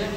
Bak.